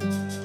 Bye.